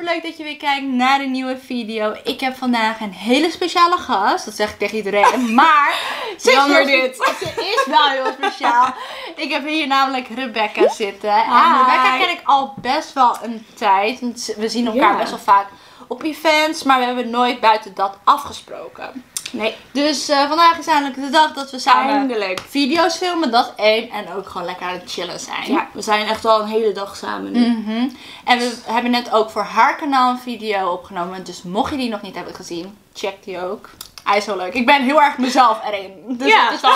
super leuk dat je weer kijkt naar een nieuwe video. Ik heb vandaag een hele speciale gast. Dat zeg ik tegen iedereen. Maar Jammer dit. ze is wel heel speciaal. Ik heb hier namelijk Rebecca zitten. En Hi. Rebecca ken ik al best wel een tijd. We zien elkaar best wel vaak op events. Maar we hebben nooit buiten dat afgesproken. Nee, Dus eh, vandaag is eindelijk de dag dat we samen eindelijk. video's filmen. Dat één. En ook gewoon lekker aan het chillen zijn. Ja, we zijn echt al een hele dag samen nu. Mhm. En we hebben net ook voor haar kanaal een video opgenomen. Dus mocht je die nog niet hebben gezien, check die ook. Hij is heel leuk. Ik ben heel erg mezelf erin. Dus Ja. dat, is wel,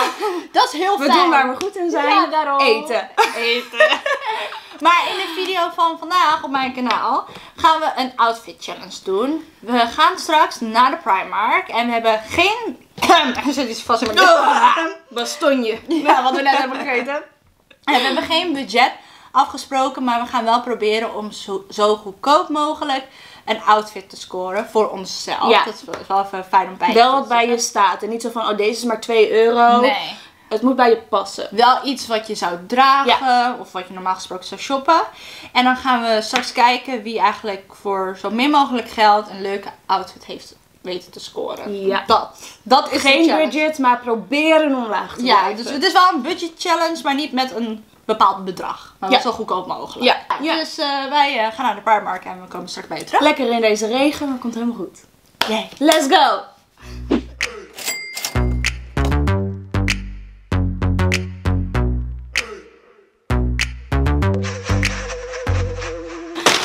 dat is heel We fijn. doen waar we goed in zijn. Ja, daarom. Eten. Eten. maar in de video van vandaag op mijn kanaal gaan we een outfit challenge doen. We gaan straks naar de Primark. En we hebben geen... Er zit iets vast in mijn Bastonje. ja, wat we net hebben gegeten. En we hebben geen budget afgesproken, maar we gaan wel proberen om zo, zo goedkoop mogelijk een outfit te scoren voor onszelf. Ja. Dat is wel- even fijn om bij Wel wat bij je staat. En niet zo van, oh deze is maar 2 euro. Nee. Het moet bij je passen. Wel iets wat je zou dragen of wat je normaal gesproken zou shoppen. En dan gaan we straks kijken wie eigenlijk voor zo min mogelijk geld een leuke outfit heeft weten te scoren. Ja. Dat, dat is Geen budget, maar proberen omlaag te Ja, blijven. dus het is wel een budget challenge, maar niet met een bepaald bedrag. Maar wel Ja. zo goedkoop mogelijk. Ja. Ja. Dus eh, wij eh, gaan naar de Primark en we komen straks bij je terug. Lekker in deze regen, maar komt helemaal goed. Yay. Let's go!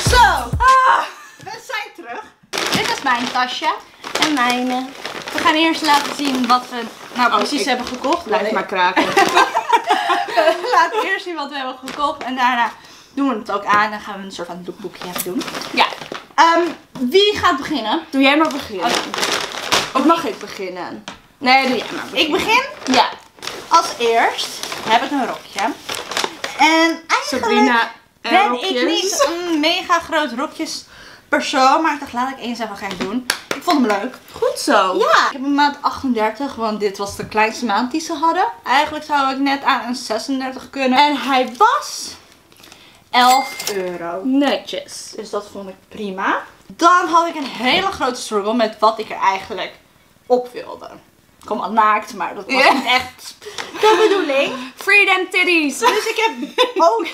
Zo, ah, we zijn terug. Dit is mijn tasje. En mijne. We gaan eerst laten zien wat we nou Oh, precies ik- hebben gekocht. Blijf Nee. maar kraken. We laten eerst zien wat we hebben gekocht en daarna doen we het ook aan. Dan gaan we een soort van doekboekje even doen. ja, Ehm, wie gaat beginnen? doe jij maar beginnen. Of mag ik beginnen? Nee, doe jij maar beginnen. Ik begin. Ja. Als eerst heb ik een rokje. En eigenlijk Sabrina en ben rokjes. ik niet een mega groot rokjes persoon. Maar ik dacht, laat ik eens even gaan doen. Ik vond hem leuk. Goed zo. Ja, ik heb een maand 38, want dit was de kleinste maand die ze hadden. Eigenlijk zou ik net aan een 36 kunnen. En hij was 11 euro. Netjes. Dus dat vond ik prima. Dan had ik een hele grote struggle met wat ik er eigenlijk op wilde. Kom al naakt, maar dat was niet echt de bedoeling. Freedom titties. Dus ik heb ook,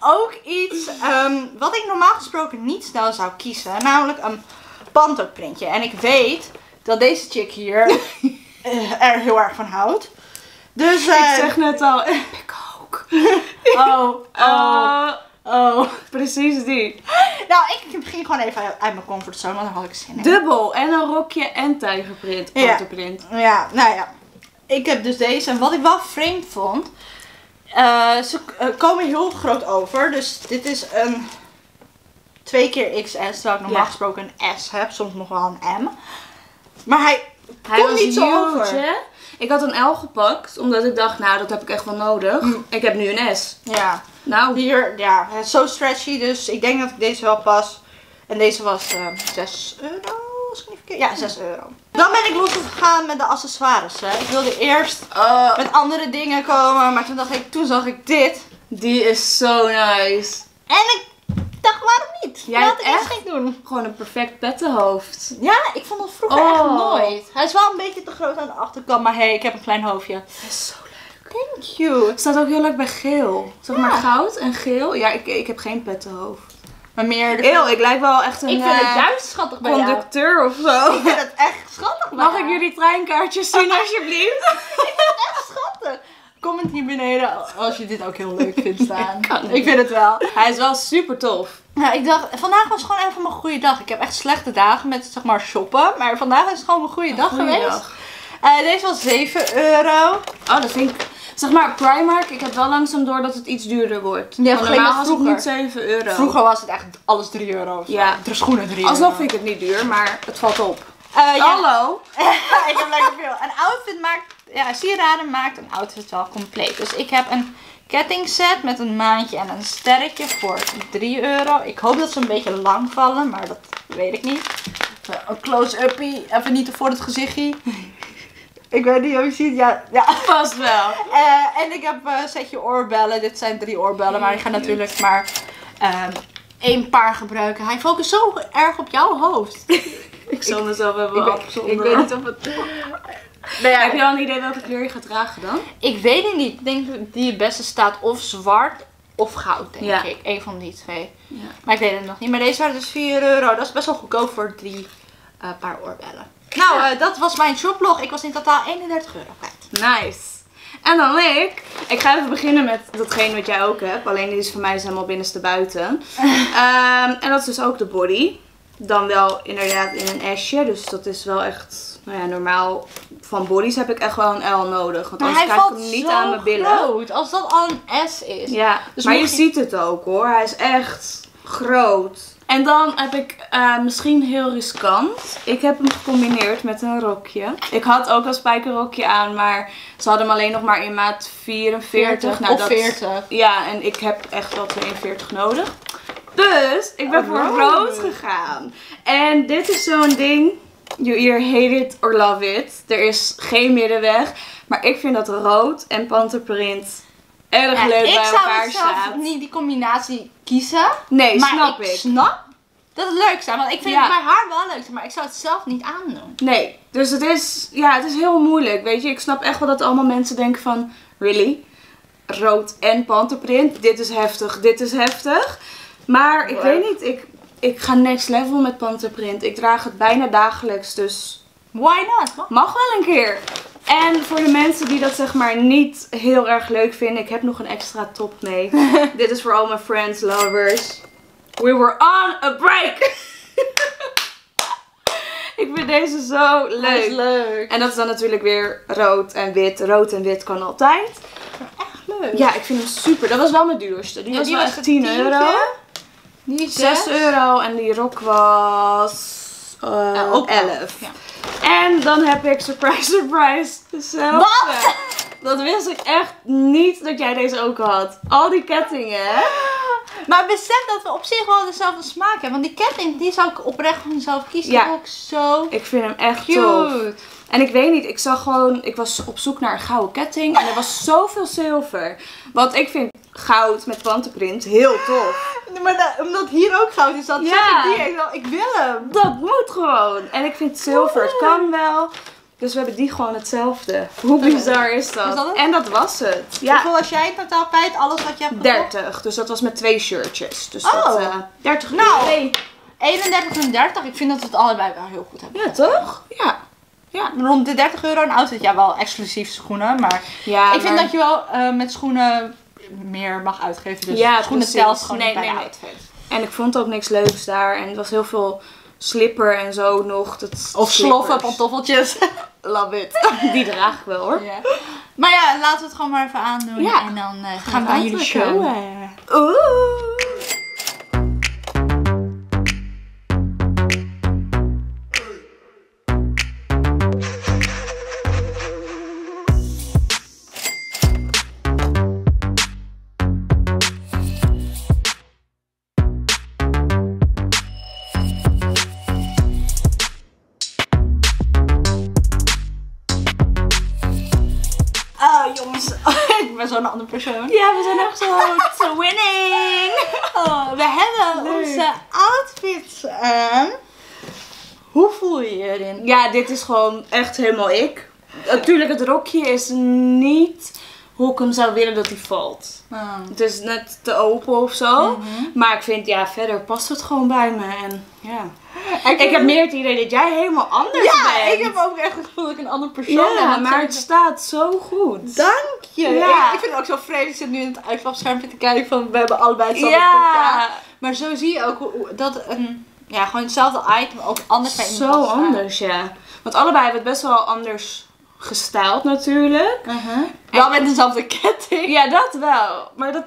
ook iets ehm, wat ik normaal gesproken niet snel zou kiezen. Namelijk een panto printje. En ik weet dat deze chick hier eh, er heel erg van houdt. Dus eh, Ik zeg net al, ik ook. oh, oh, Oh, oh. precies die. Nou, ik ging gewoon even uit mijn comfortzone, want daar had ik zin in. Dubbel. En een rokje en tijgerprint. Ja. Pantoprint. Ja, nou ja. Ik heb dus deze. En wat ik wel vreemd vond. eh, ze eh, komen heel groot over. Dus dit is een 2 keer XS. Terwijl ik normaal Ja. gesproken een S heb. Soms nog wel een M. Maar hij, Hij komt was niet zo huge, over. hè? Ik had een L gepakt, omdat ik dacht, nou, dat heb ik echt wel nodig. Mm. Ik heb nu een S. Ja. Nou, Hier, ja. Hij is zo stretchy. Dus ik denk dat ik deze wel pas. En deze was eh 6 euro. Als ik niet verkeerd. Ja, 6 euro. Dan ben ik losgegaan met de accessoires. Hè. Ik wilde eerst oh, met andere dingen komen. Maar toen dacht ik, toen zag ik dit. die is zo nice. En ik dacht, waarom niet? Jij Laat ik echt? doen. Gewoon een perfect pettenhoofd. Ja, ik vond dat vroeger Oh. echt nooit. Hij is wel een beetje te groot aan de achterkant. Maar hey, ik heb een klein hoofdje. Dat is zo. Thank you. Het staat ook heel leuk bij geel. Zeg maar Ja. goud en geel. Ja, ik, ik heb geen pettenhoofd. Maar meer de... Eeuw, ik lijk wel echt een Ik vind het eh, juist schattig bij jou. conducteur of zo. Ik vind het echt schattig bij Mag jou. ik jullie treinkaartjes zien alsjeblieft? echt schattig. Comment hier beneden als je dit ook heel leuk vindt staan. Kan niet. ik vind het wel. Hij is wel super tof. Nou, ik dacht, vandaag was gewoon even mijn goede dag. Ik heb echt slechte dagen met, zeg maar, shoppen. Maar vandaag is het gewoon mijn goede dag geweest. Eh, deze was 7 euro. Oh, dat vind ik... Zeg maar, Primark, ik heb wel langzaam door dat het iets duurder wordt. Ja, normaal was het vroeger. niet 7 euro. Vroeger was het echt alles 3 euro. of zo. Ja. De schoenen 3 euro. Alsnog vind ik het niet duur, maar het valt op. Eh, ja, Hallo? ik heb lekker veel. Een outfit maakt, ja, sieraden maakt een outfit wel compleet. Dus ik heb een kettingset met een maandje en een sterretje voor 3 euro. Ik hoop dat ze een beetje lang vallen, maar dat weet ik niet. Een close-uppie, even niet te voor het gezichtje. Ik weet niet of je ziet, ja. ja. Vast wel. Eh, en ik heb een setje oorbellen. Dit zijn drie oorbellen, maar die gaan natuurlijk maar ehm, één paar gebruiken. Hij focust zo erg op jouw hoofd. Ik zal mezelf Ik, weet- afzonderen. ik weet niet of het... Nou ja, Heb je al een idee welke kleur je gaat dragen dan? Ik weet het niet. Ik denk dat die het beste staat of zwart of goud, denk Ja. ik. Eén van die twee. Ja. Maar ik weet het nog niet. Maar deze waren dus 4 euro. Dat is best wel goedkoop voor drie eh, paar oorbellen. Nou, eh, dat was mijn shoplog. Ik was in totaal 31 euro kwijt. Nice. En dan ik. Ik ga even beginnen met datgene wat jij ook hebt. Alleen die is voor mij is helemaal binnenste buiten. Ehm, en dat is dus ook de body. Dan wel inderdaad in een S'je. Dus dat is wel echt, nou ja, normaal. Van bodies heb ik echt wel een L nodig. Want Maar anders krijg ik hem niet zo aan mijn billen. groot. Als dat al een S is. Ja, Dus maar je- ziet het ook hoor. Hij is echt groot. En dan heb ik eh, misschien heel riskant. Ik heb hem gecombineerd met een rokje. Ik had ook een spijkerrokje aan, maar ze hadden hem alleen nog maar in maat 44. Nou, of dat- 40. Ja, en ik heb echt wel 42 nodig. Dus ik ben Oh, voor rood. rood gegaan. En dit is zo'n ding. You either hate it or love it. Er is geen middenweg. Maar ik vind dat rood en panterprint erg Ja, leuk ik zou zelf niet die combinatie kiezen. Nee, maar snap ik, ik. snap dat het leuk zijn. Want ik vind Ja. het bij haar wel leuk. Maar ik zou het zelf niet aandoen. Nee, dus het is, ja, het is heel moeilijk. Weet je, ik snap echt wel dat allemaal mensen denken van, really? Rood en panterprint, dit is heftig, dit is heftig. Maar ik Wow. weet niet, ik, ik ga next level met panterprint. Ik draag het bijna dagelijks, dus Why not? mag wel een keer. En voor de mensen die dat zeg maar niet heel erg leuk vinden, ik heb nog een extra top mee. Dit is voor al mijn friends, lovers. We were on a break. ik vind deze zo leuk. leuk. En dat is dan natuurlijk weer rood en wit. Rood en wit kan altijd. Echt leuk. Ja, ik vind hem super. Dat was wel mijn duurste. Die Ja, was die wel was echt een 10 tientje. euro. Die is 6 euro en die rok was eh Ja, ook wel. 11. Ja. En dan heb ik, surprise, surprise, dezelfde. Wat? Dat wist ik echt niet dat jij deze ook had. Al die kettingen. hè? Maar besef dat we op zich wel dezelfde smaak hebben. Want die ketting, die zou ik oprecht gewoon zelf kiezen. Ja. Die ik zo Ik vind hem echt tof. En ik weet niet, ik zag gewoon, ik was op zoek naar een gouden ketting en er was zoveel zilver. Want ik vind goud met pantenprint heel tof. Maar da- omdat hier ook goud is, dat Ja. zeg ik direct wel. Ik wil hem. Dat moet gewoon. En ik vind zilver, het kan wel. Dus we hebben die gewoon hetzelfde. Hoe bizar is dat? Is dat het? En dat was het. Ja. Hoeveel was jij in totaal kwijt? Alles wat je hebt gekocht? 30. Dus dat was met twee shirtjes. Dus Oh. dat, eh 30 Nou. Nee. 31 en 30. Ik vind dat we het allebei wel heel goed hebben. Ja, toch? Ja. Ja. Rond de 30 euro een outfit. Ja, wel exclusief schoenen. Maar ja ik vind dat je wel eh, met schoenen meer mag uitgeven. Dus Ja, schoenen telt gewoon Nee, bij nee, de nee. outfit. En ik vond ook niks leuks daar. En het was heel veel slipper en zo nog. Dat Of sloffen, pantoffeltjes. Love it. Die draag ik wel hoor. ja. Maar ja, laten we het gewoon maar even aandoen. Ja. En dan eh, Gaan gaan we aan jullie showen. Oeh. Zo'n andere persoon. Ja, we zijn echt zo winning. Oh, we hebben Leuk. onze outfits aan. Hoe voel je je erin? Ja, dit is gewoon echt helemaal ik. Natuurlijk, het rokje is niet hoe ik hem zou willen dat hij valt. Het is net te open of zo. Maar ik vind, ja, verder past het gewoon bij me. En ja. Ik heb meer het idee dat jij helemaal anders Ja, bent. ik heb ook echt het gevoel dat ik een andere persoon ben. Ja, maar het staat zo goed. Dank je. Ja. Ik, ik vind het ook zo vreemd. Ik zit nu in het uitklapschermpje te kijken van we hebben allebei hetzelfde. Ja, Maar zo zie je ook hoe, dat een, ja, gewoon hetzelfde item ook anders bij iemand zo anders, ja. Want allebei hebben het best wel anders gestyled natuurlijk. Wel met dezelfde ketting. Ja, dat wel. Maar dat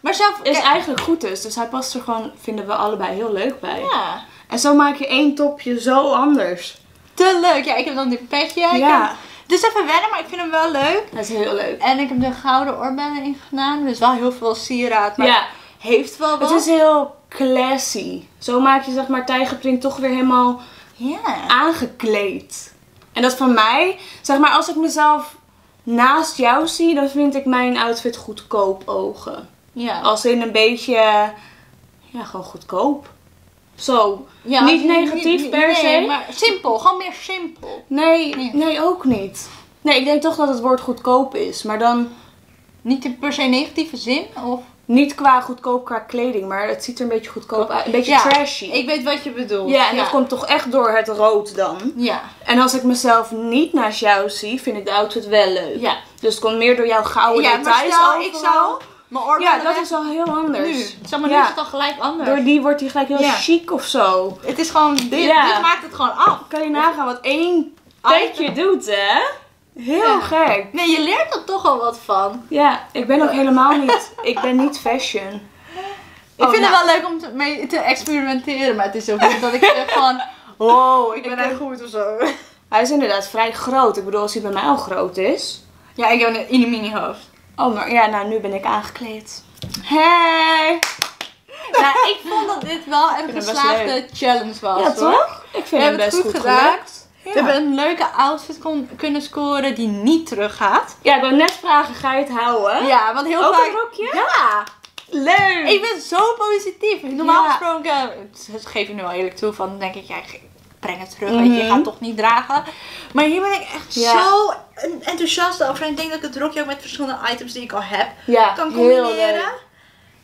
Maar zelf is eigenlijk goed dus. Dus hij past er gewoon, vinden we allebei heel leuk bij. ja, En zo maak je één topje zo anders. te leuk. Ja, ik heb dan dit petje. Ik Ja. heb- is even wennen, maar ik vind hem wel leuk. Dat is heel leuk. En ik heb de gouden oorbellen in gedaan. Dus wel heel veel sieraad. Maar Ja, heeft wel wat. het is heel classy. Zo maak je zeg maar tijgerprint toch weer helemaal Ja. aangekleed. En dat van mij, zeg maar als ik mezelf naast jou zie, dan vind ik mijn outfit goedkoop ogen. Ja. Als in een beetje, ja, gewoon goedkoop. Zo. Ja, niet negatief per nee, se. maar simpel. Gewoon meer simpel. Nee, Nee. nee, ook niet. Nee, ik denk toch dat het woord goedkoop is. Maar dan Niet in per se negatieve zin. Of... niet qua goedkoop qua kleding, maar het ziet er een beetje goedkoop uit. Een beetje Ja, trashy. Ik weet wat je bedoelt. ja, en dat komt toch echt door het rood dan. Ja. En als ik mezelf niet naast jou zie, vind ik de outfit wel leuk. Ja. Dus het komt meer door jouw gouden Ja, maar details stel, ik zou Ja, dat is al heel anders. nu. Zeg maar, nu Ja. is het al gelijk anders. Door die wordt hij gelijk heel Ja. chic of zo. Het is gewoon, dit, Ja. dit maakt het gewoon af. Kan je nagaan wat één petje doet, hè? Heel Ja. gek. Nee, je leert er toch al wat van. Ja, ik ben ook helemaal niet. Ik ben niet fashion. Ik Oh, vind nou. het wel leuk om te, mee te experimenteren, maar het is ook niet dat ik zeg van, wow, ik ben Ik echt goed of zo. Hij is inderdaad vrij groot. Ik bedoel, als hij bij mij al groot is. Ja, ik heb een in mini hoofd. Oh, maar ja, nou, nu ben ik aangekleed. Hey! Nou, ik vond dat dit wel een geslaagde challenge was. Ja, hoor. toch? Ik vind het het best goed goed gedaan. gelukt. We hebben een leuke outfit kon- kunnen scoren die niet teruggaat. Ja, ik wil net vragen, ga je het houden? Ja, want heel Ook vaak... een rokje? Ja! Leuk! Ik ben zo positief. Normaal gesproken, dat geef ik nu wel eerlijk toe, van denk ik, ja, ik breng het terug, weet je, je Mhm. gaat het toch niet dragen. Maar hier ben ik echt Ja. zo en- enthousiast over. En ik denk dat ik het rokje ook met verschillende items die ik al heb, ja, kan heel combineren. leuk.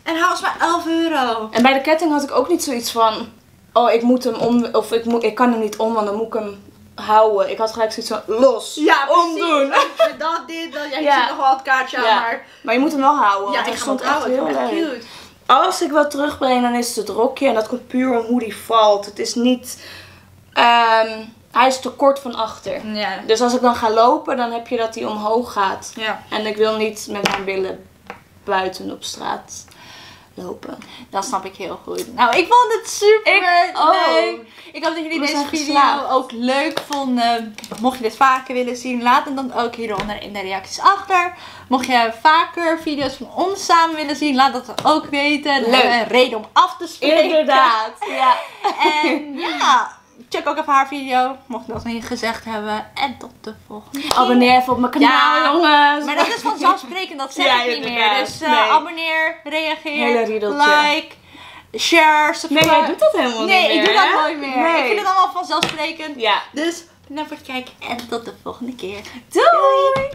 En hij was maar 11 euro. En bij de ketting had ik ook niet zoiets van... Oh, ik moet hem om... Of ik, moet, ik kan hem niet om, want dan moet ik hem houden. Ik had gelijk zoiets van... Los! omdoen! Dat, dit, dat. Ja, je Ja. ziet nog wel het kaartje aan, Ja. maar... Maar je moet hem wel houden. Ja, ik ga hem echt houden. Heel het leuk. cute. Als ik wat terugbreng, dan is het het rokje. En dat komt puur om hoe die valt. Het is niet... ehm, hij is te kort van achter. Ja. Dus als ik dan ga lopen, dan heb je dat hij omhoog gaat. Ja. En ik wil niet met mijn billen buiten op straat lopen. Dat snap ik heel goed. Nou, ik vond het super Ik ook. leuk. Ik hoop dat jullie deze video geslaagd. ook leuk vonden. Mocht je dit vaker willen zien, laat het dan ook hieronder in de reacties achter. Mocht je vaker video's van ons samen willen zien, laat dat ook weten. Leuk. een reden om af te spreken. Inderdaad. Ja. En ja, check ook even haar video, mocht je dat nog niet gezegd hebben. En tot de volgende keer. Abonneer even op mijn kanaal, Ja, jongens. Maar dat is vanzelfsprekend, dat zeg Ja, ik niet meer. Dus eh, Nee. abonneer, reageer, like, share, subscribe. Nee, jij doet dat helemaal Nee, niet meer. ik doe dat nooit meer. Nee. Ik vind het allemaal vanzelfsprekend. Ja. Dus bedankt voor het kijken en tot de volgende keer. Doei.